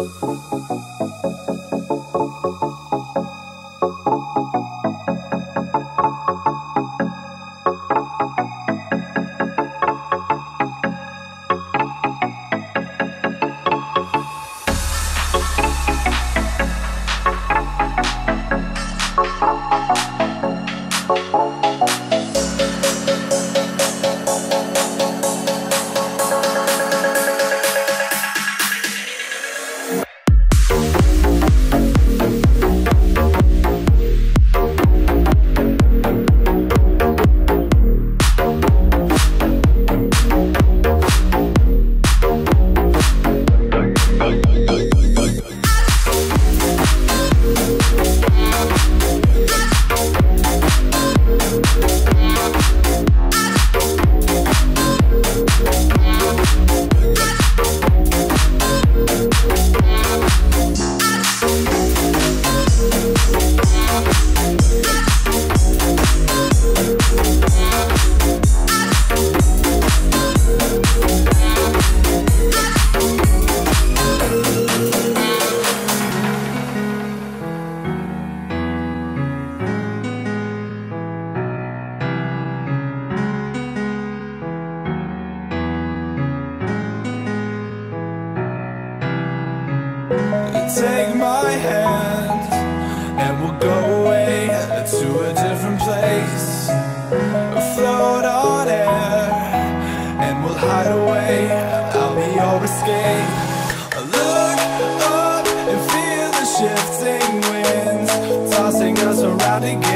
Thank you. place Afloat on air And we'll hide away. I'll be your escape. I Look up and feel the shifting winds Tossing us around again.